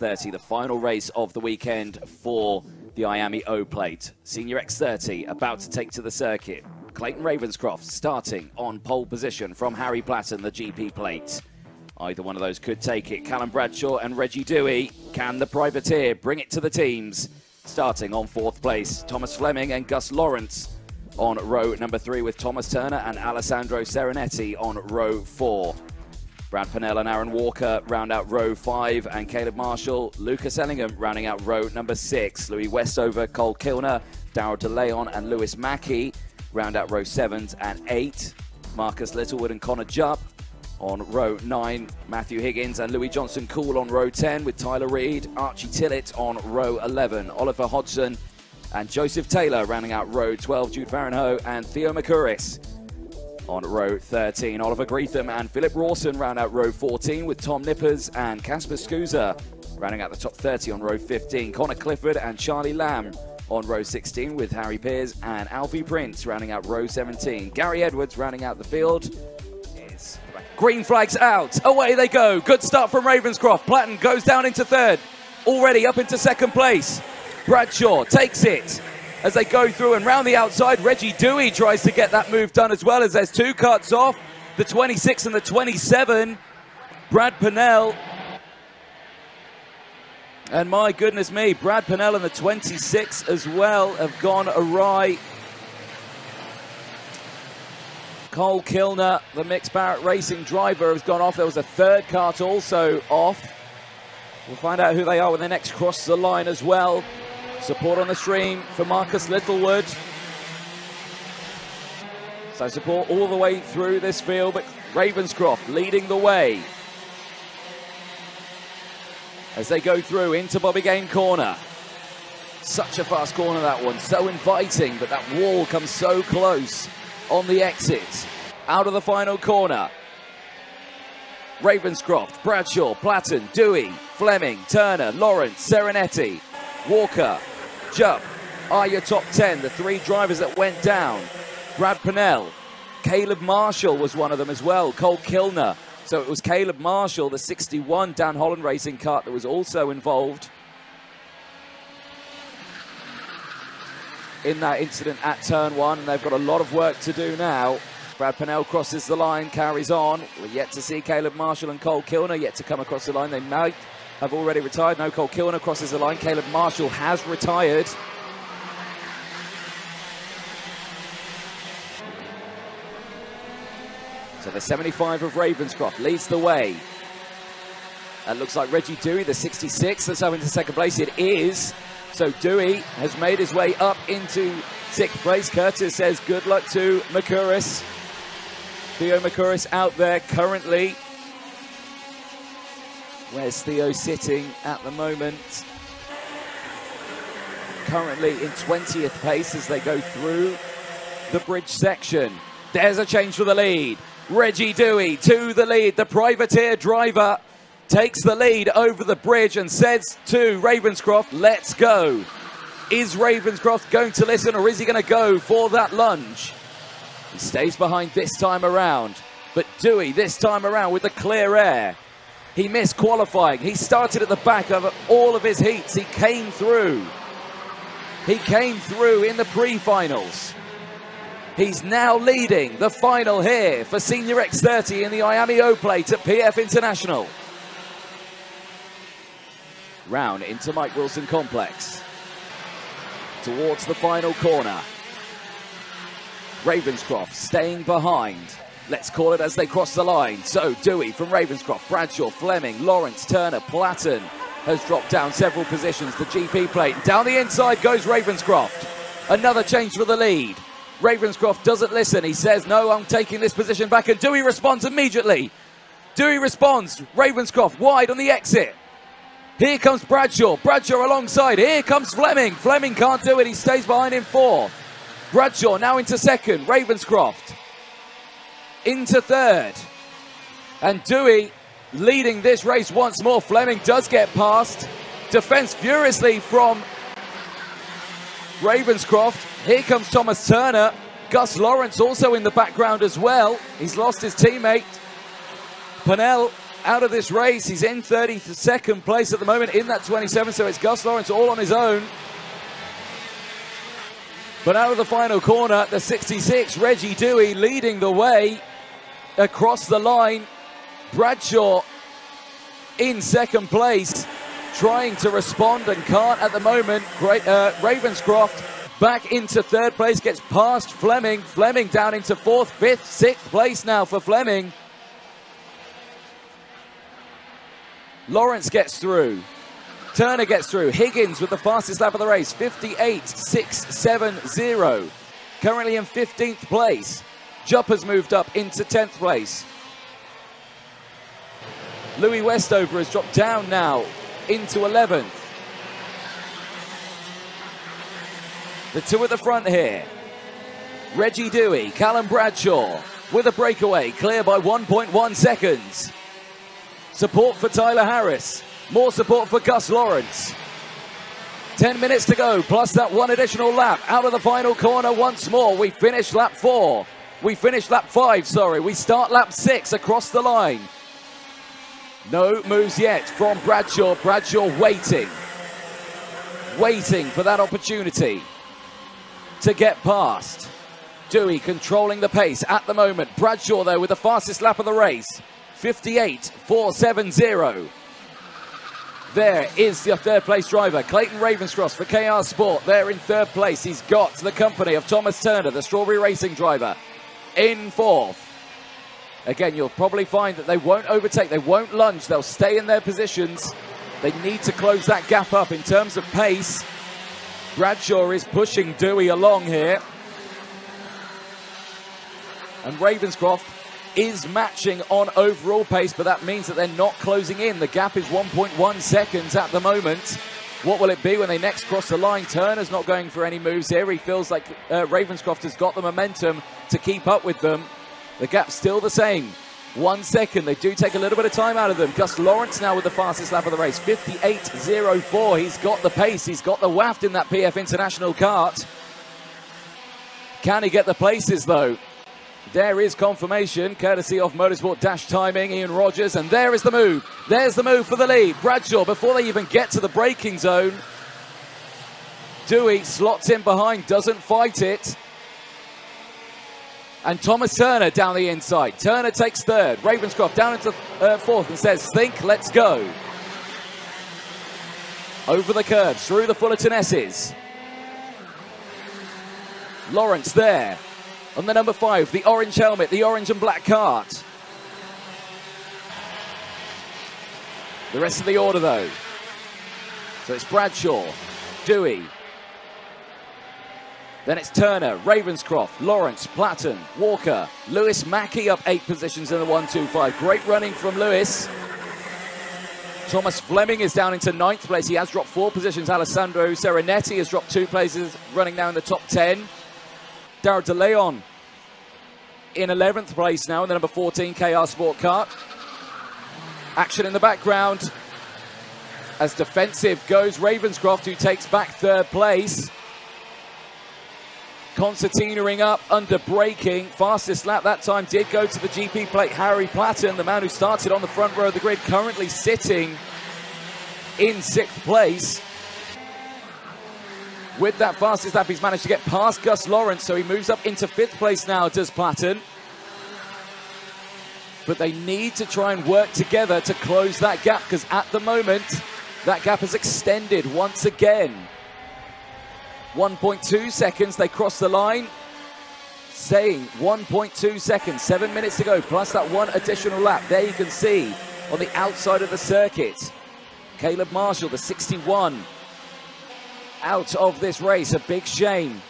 X30, the final race of the weekend for the IAME O Plate. Senior X30 about to take to the circuit. Clayton Ravenscroft starting on pole position from Harry Platten, the GP plate. Either one of those could take it. Callum Bradshaw and Reggie Dewey. Can the privateer bring it to the teams? Starting on fourth place, Thomas Fleming and Gus Lawrence on row number three with Thomas Turner and Alessandro Serenetti on row four. Brad Pennell and Aaron Walker round out row five, and Caleb Marshall, Lucas Ellingham rounding out row number six. Louis Westover, Cole Kilner, Darrell DeLeon, and Lewis Mackey round out row sevens and eight. Marcus Littlewood and Connor Jupp on row nine. Matthew Higgins and Louis Johnson Cool on row 10 with Tyler Reed, Archie Tillett on row 11. Oliver Hodgson and Joseph Taylor rounding out row 12. Jude Farinho and Theo McCurris on row 13. Oliver Greetham and Philip Rawson round out row 14 with Tom Nippers and Casper Scusa rounding out the top 30 on row 15. Connor Clifford and Charlie Lamb on row 16 with Harry Pears and Alfie Prince rounding out row 17. Gary Edwards rounding out the field. Green flags out. Away they go. Good start from Ravenscroft. Platten goes down into third. Already up into second place. Bradshaw takes it as they go through and round the outside. Reggie Dewey tries to get that move done as well as there's two cuts off. The 26 and the 27. Brad Pennell. And my goodness me, Brad Pennell and the 26 as well have gone awry. Cole Kilner, the Mick Barrett Racing driver, has gone off. There was a third kart also off. We'll find out who they are when they next cross the line as well. Support on the stream for Marcus Littlewood. So support all the way through this field, but Ravenscroft leading the way. As they go through into Bobby Game corner. Such a fast corner that one, so inviting, but that wall comes so close on the exit. Out of the final corner. Ravenscroft, Bradshaw, Platten, Dewey, Fleming, Turner, Lawrence, Serenetti, Walker, Jupp are your top 10. The three drivers that went down. Brad Pennell, Caleb Marshall was one of them as well. Cole Kilner. So it was Caleb Marshall, the 61 Dan Holland Racing kart that was also involved in that incident at turn one. And they've got a lot of work to do now. Brad Pennell crosses the line, carries on. We're yet to see Caleb Marshall and Cole Kilner yet to come across the line. They might have already retired. No, Cole Kilner crosses the line. Caleb Marshall has retired. So the 75 of Ravenscroft leads the way. That looks like Reggie Dewey, the 66, that's up into second place. It is. So Dewey has made his way up into sixth place. Curtis says good luck to McCurris. Theo McCurris out there currently. Where's Theo sitting at the moment? Currently in 20th pace as they go through the bridge section. There's a change for the lead. Reggie Dewey to the lead. The privateer driver takes the lead over the bridge and says to Ravenscroft, let's go. Is Ravenscroft going to listen or is he going to go for that lunge? He stays behind this time around. But Dewey this time around with the clear air. He missed qualifying. He started at the back of all of his heats. He came through. He came through in the pre-finals. He's now leading the final here for Senior X30 in the IAME O Plate at PF International. Round into Mike Wilson Complex. Towards the final corner. Ravenscroft staying behind. Let's call it as they cross the line. So Dewey from Ravenscroft, Bradshaw, Fleming, Lawrence, Turner, Platten has dropped down several positions. The GP plate. Down the inside goes Ravenscroft. Another change for the lead. Ravenscroft doesn't listen. He says, no, I'm taking this position back. And Dewey responds immediately. Dewey responds. Ravenscroft wide on the exit. Here comes Bradshaw. Bradshaw alongside. Here comes Fleming. Fleming can't do it. He stays behind in fourth. Bradshaw now into second. Ravenscroft into third. And Dewey leading this race once more. Fleming does get past. Defense furiously from Ravenscroft. Here comes Thomas Turner. Gus Lawrence also in the background as well. He's lost his teammate. Pennell out of this race. He's in 32nd place at the moment in that 27, so it's Gus Lawrence all on his own. But out of the final corner, the 66, Reggie Dewey leading the way across the line. Bradshaw in second place, trying to respond and can't at the moment. Great, uh, Ravenscroft back into third place, gets past Fleming. Fleming down into fourth, fifth, sixth place now for Fleming. Lawrence gets through. Turner gets through. Higgins with the fastest lap of the race, 58.670. Currently in 15th place. Jupp has moved up into 10th place. Louis Westover has dropped down now into 11th. The two at the front here. Reggie Dewey, Callum Bradshaw with a breakaway, clear by 1.1 seconds. Support for Tyler Harris. More support for Gus Lawrence. 10 minutes to go, plus that one additional lap. Out of the final corner once more. We finish lap four. We finish lap five, sorry. We start lap six across the line. No moves yet from Bradshaw. Bradshaw waiting. Waiting for that opportunity to get past. Dewey controlling the pace at the moment. Bradshaw, though, with the fastest lap of the race. 58.470. There is the third place driver, Clayton Ravenscroft for KR Sport. There in third place, he's got the company of Thomas Turner, the Strawberry Racing driver, in fourth. Again, you'll probably find that they won't overtake, they won't lunge, they'll stay in their positions. They need to close that gap up in terms of pace. Bradshaw is pushing Dewey along here. And Ravenscroft is matching on overall pace, but that means that they're not closing in. The gap is 1.1 seconds at the moment. What will it be when they next cross the line? Turner's not going for any moves here. He feels like uh, Ravenscroft has got the momentum to keep up with them. The gap's still the same. One second. They do take a little bit of time out of them. Gus Lawrence now with the fastest lap of the race. 58.04. He's got the pace. He's got the waft in that PF International kart. Can he get the places, though? There is confirmation, courtesy of Motorsport Dash Timing, Ian Rogers, and there is the move. There's the move for the lead. Bradshaw, before they even get to the braking zone, Dewey slots in behind, doesn't fight it. And Thomas Turner down the inside. Turner takes third. Ravenscroft down into uh, fourth and says, think, let's go. Over the curb, through the Fullerton S's. Lawrence there. On the number five, the orange helmet, the orange and black kart. The rest of the order, though. So it's Bradshaw, Dewey. Then it's Turner, Ravenscroft, Lawrence, Platten, Walker, Lewis Mackey up eight positions in the 1-2-5. Great running from Lewis. Thomas Fleming is down into ninth place. He has dropped four positions. Alessandro Serenetti has dropped two places, running now in the top 10. Darrell De Leon in 11th place now in the number 14 KR Sport Kart. Action in the background as defensive goes Ravenscroft, who takes back third place. Concertinaing up under braking. Fastest lap that time did go to the GP plate. Harry Platten, the man who started on the front row of the grid, currently sitting in sixth place. With that fastest lap, he's managed to get past Gus Lawrence, so he moves up into fifth place now, does Platten. But they need to try and work together to close that gap, because at the moment, that gap has extended once again. 1.2 seconds, they cross the line. Saying 1.2 seconds, seven minutes to go, plus that one additional lap. There you can see on the outside of the circuit. Caleb Marshall, the 61, out of this race. A big shame.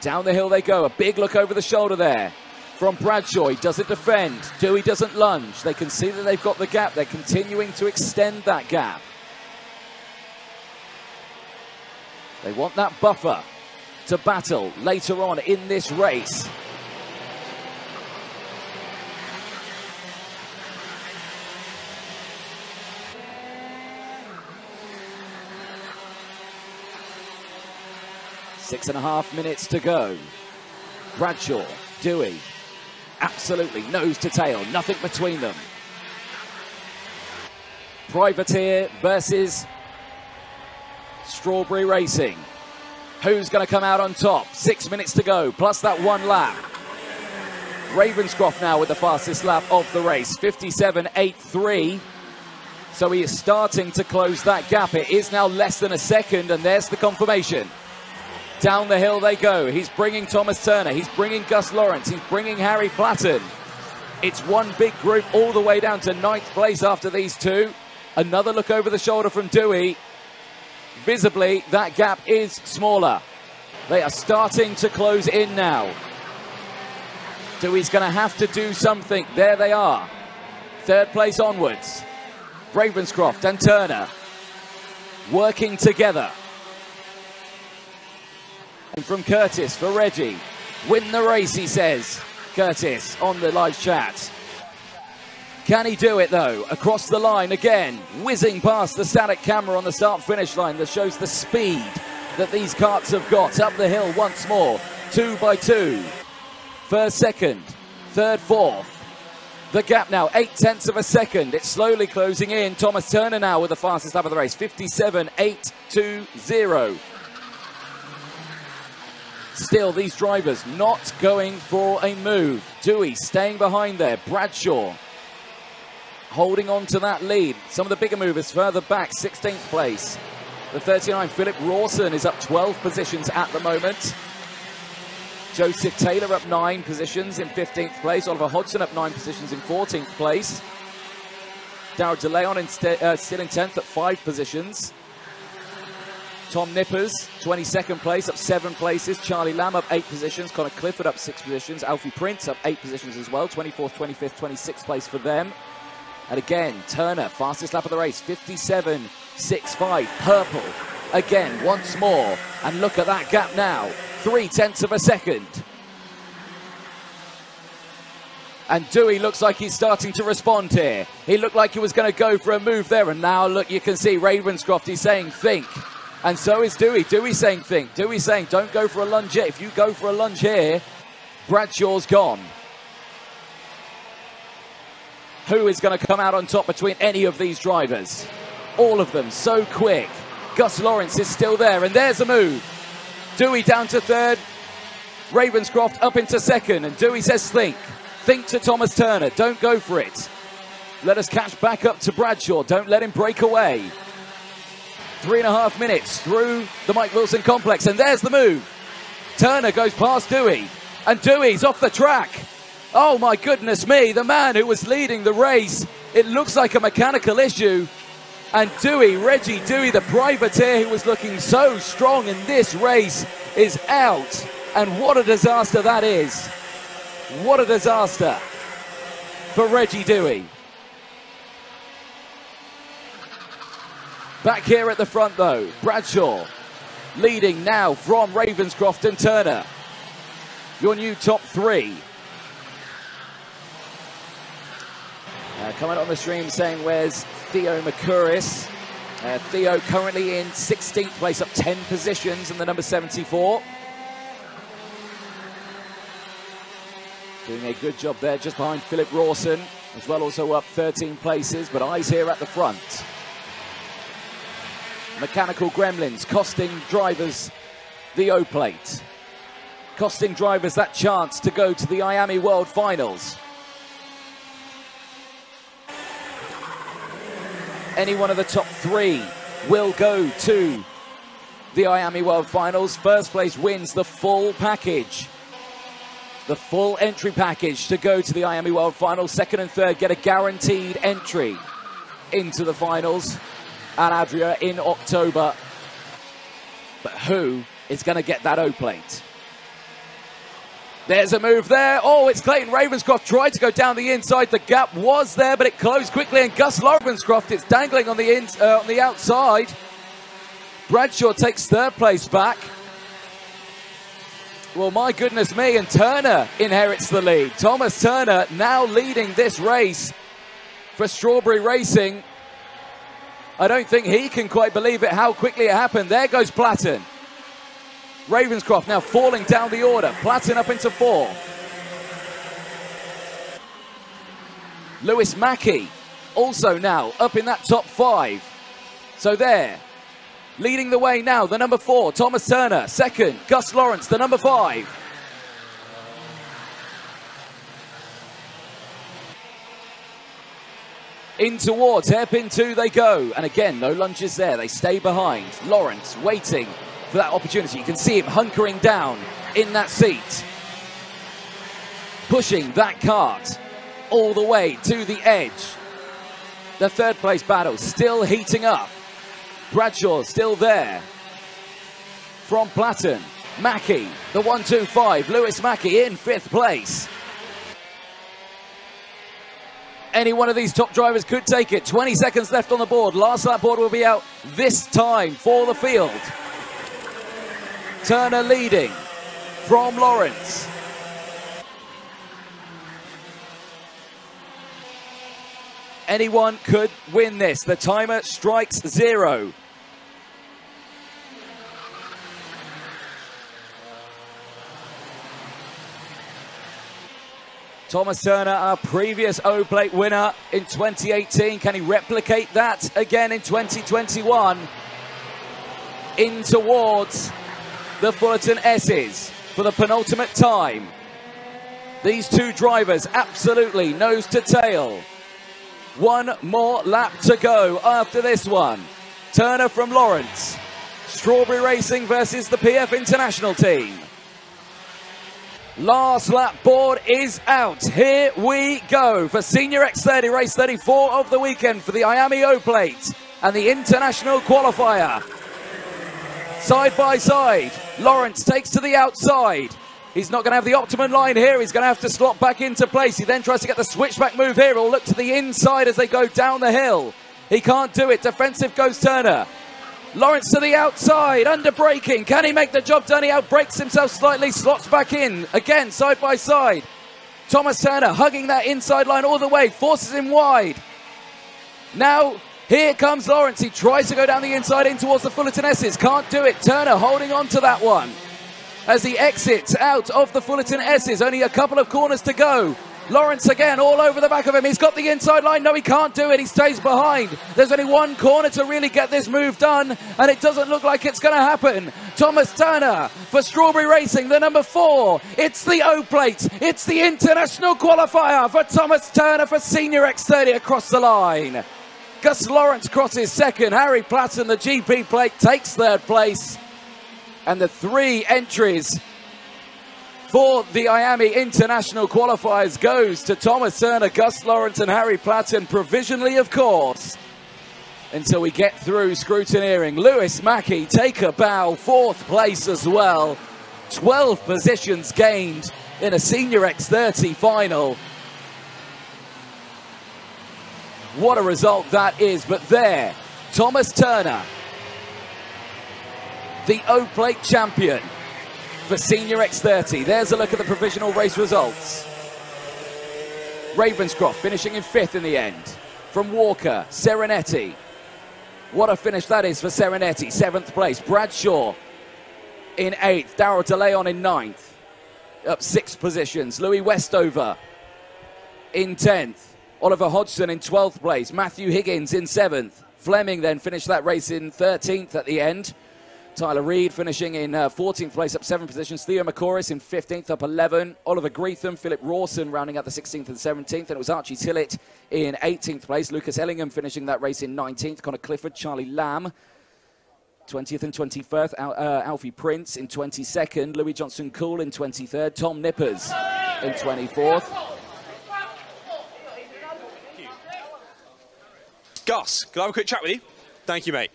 Down the hill they go. A big look over the shoulder there from Bradshaw. He doesn't defend. Dewey doesn't lunge. They can see that they've got the gap. They're continuing to extend that gap. They want that buffer to battle later on in this race. Six and a half minutes to go. Bradshaw, Dewey, absolutely nose to tail, nothing between them. Privateer versus Strawberry Racing. Who's going to come out on top? Six minutes to go, plus that one lap. Ravenscroft now with the fastest lap of the race, 57.83. So he is starting to close that gap. It is now less than a second, and there's the confirmation. Down the hill they go. He's bringing Thomas Turner. He's bringing Gus Lawrence. He's bringing Harry Platten. It's one big group all the way down to ninth place after these two. Another look over the shoulder from Dewey. Visibly, that gap is smaller. They are starting to close in now. Dewey's going to have to do something. There they are. Third place onwards. Ravenscroft and Turner working together. From Curtis for Reggie. Win the race, he says. Curtis on the live chat. Can he do it though? Across the line again, whizzing past the static camera on the start finish line that shows the speed that these karts have got. Up the hill once more, two by two. First, second, third, fourth. The gap now, eight tenths of a second. It's slowly closing in. Thomas Turner now with the fastest lap of the race, 57.820. Still, these drivers not going for a move. Dewey staying behind there. Bradshaw holding on to that lead. Some of the bigger movers further back, 16th place. The 39, Philip Rawson is up 12 positions at the moment. Joseph Taylor up nine positions in 15th place. Oliver Hodgson up nine positions in 14th place. Darrell DeLeon in uh, still in 10th at five positions. Tom Nippers, 22nd place, up seven places. Charlie Lamb up eight positions. Connor Clifford up six positions. Alfie Prince up eight positions as well. 24th, 25th, 26th place for them. And again, Turner, fastest lap of the race, 57.65. Purple, again, once more. And look at that gap now, three tenths of a second. And Dewey looks like he's starting to respond here. He looked like he was going to go for a move there. And now, look, you can see Ravenscroft, he's saying think. And so is Dewey. Dewey saying think. Dewey saying don't go for a lunge here. If you go for a lunge here, Bradshaw's gone who is going to come out on top between any of these drivers. All of them so quick. Gus Lawrence is still there, and there's a move. Dewey down to third. Ravenscroft up into second, and Dewey says think. Think to Thomas Turner. Don't go for it. Let us catch back up to Bradshaw. Don't let him break away. Three and a half minutes through the Mike Wilson complex, and there's the move. Turner goes past Dewey, and Dewey's off the track. Oh my goodness me, the man who was leading the race. It looks like a mechanical issue. And Dewey, Reggie Dewey, the privateer who was looking so strong in this race, is out. And what a disaster that is. What a disaster for Reggie Dewey. Back here at the front though, Bradshaw leading now from Ravenscroft and Turner. Your new top three. Uh, on the stream saying, where's Theo Makuris? Uh, Theo currently in 16th place, up 10 positions in the number 74. Doing a good job there, just behind Philip Rawson, as well also up 13 places, but eyes here at the front. Mechanical Gremlins costing drivers the O-plate. Costing drivers that chance to go to the IAME World Finals. any one of the top three will go to the IAME World Finals. First place wins the full package. The full entry package to go to the IAME World Finals. Second and third get a guaranteed entry into the finals at Adria in October. But who is going to get that O-plate? There's a move there. Oh, it's Clayton Ravenscroft tried to go down the inside. The gap was there, but it closed quickly. And Gus Ravenscroft is dangling on the in, uh, on the outside. Bradshaw takes third place back. Well, my goodness me, and Turner inherits the lead. Thomas Turner now leading this race for Strawberry Racing. I don't think he can quite believe it, how quickly it happened. There goes Platten. Ravenscroft now falling down the order. Platten up into four. Lewis Mackey also now up in that top five. So there, leading the way now, the number four, Thomas Turner. Second, Gus Lawrence, the number five. In towards hairpin two they go. And again, no lunges there. They stay behind. Lawrence waiting for that opportunity. You can see him hunkering down in that seat. Pushing that kart all the way to the edge. The third place battle still heating up. Bradshaw still there. From Platten. Mackey, the 1-2-5. Lewis Mackey in fifth place. Any one of these top drivers could take it. 20 seconds left on the board. Last lap board will be out this time for the field. Turner leading from Lawrence. Anyone could win this. The timer strikes zero. Thomas Turner, our previous O-Plate winner in 2018. Can he replicate that again in 2021? In towards the Fullerton S's for the penultimate time. These two drivers absolutely nose to tail. One more lap to go after this one. Turner from Lawrence. Strawberry Racing versus the PF International team. Last lap board is out. Here we go for Senior X30, race 34 of the weekend for the IAME O Plate and the International Qualifier. Side by side, Lawrence takes to the outside. He's not going to have the optimum line here. He's going to have to slot back into place. He then tries to get the switchback move here. He'll look to the inside as they go down the hill. He can't do it. Defensive goes Turner. Lawrence to the outside, under braking. Can he make the job done? He outbrakes himself slightly, slots back in. Again, side by side. Thomas Turner hugging that inside line all the way, forces him wide. Now, here comes Lawrence. He tries to go down the inside in towards the Fullerton S's. Can't do it. Turner holding on to that one. As he exits out of the Fullerton S's, only a couple of corners to go. Lawrence again, all over the back of him. He's got the inside line. No, he can't do it. He stays behind. There's only one corner to really get this move done, and it doesn't look like it's going to happen. Thomas Turner for Strawberry Racing, the number four. It's the O plate. It's the international qualifier for Thomas Turner for Senior X30 across the line. Gus Lawrence crosses second. Harry Platten, the GP plate, takes third place. And the three entries for the IAME International Qualifiers goes to Thomas Turner, Gus Lawrence and Harry Platten, provisionally of course, until we get through scrutineering. Lewis Mackey take a bow, fourth place as well. 12 positions gained in a Senior X30 final. What a result that is, but there, Thomas Turner, the O-Plate champion, for Senior X30. There's a look at the provisional race results. Ravenscroft finishing in fifth in the end. From Walker, Serenetti. What a finish that is for Serenetti. Seventh place. Bradshaw in eighth. Daryl DeLeon in ninth. Up six positions. Louis Westover in tenth. Oliver Hodgson in 12th place. Matthew Higgins in seventh. Fleming then finished that race in 13th at the end. Tyler Reed finishing in uh, 14th place, up seven positions. Theo McCorris in 15th, up 11. Oliver Greetham, Philip Rawson rounding out the 16th and 17th. And it was Archie Tillett in 18th place. Lucas Ellingham finishing that race in 19th. Connor Clifford, Charlie Lamb. 20th and 21st, Al, uh, Alfie Prince in 22nd, Louis Johnson Cool in 23rd, Tom Nippers in 24th. Gus, can I have a quick chat with you? Thank you, mate.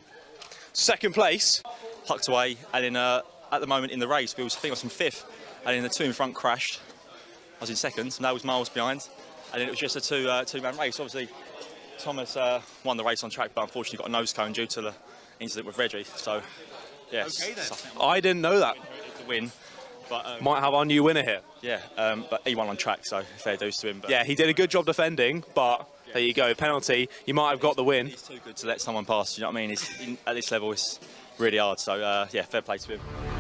Second place, tucked away, and then uh, at the moment in the race, we was, I think I was in fifth, and then the two in front crashed. I was in second, and that was miles behind, and then it was just a two uh, two man race. Obviously, Thomas uh, won the race on track, but unfortunately got a nose cone due to the incident with Reggie. So, yes, okay, I didn't know that. To win. But, um, Might have our new winner here. Yeah, um, but he won on track, so fair dues to him. But yeah, he did a good job defending, but there you go, penalty. You might have got the win. He's too good to let someone pass. You know what I mean? He's, at this level, it's really hard. So uh, yeah, fair play to him.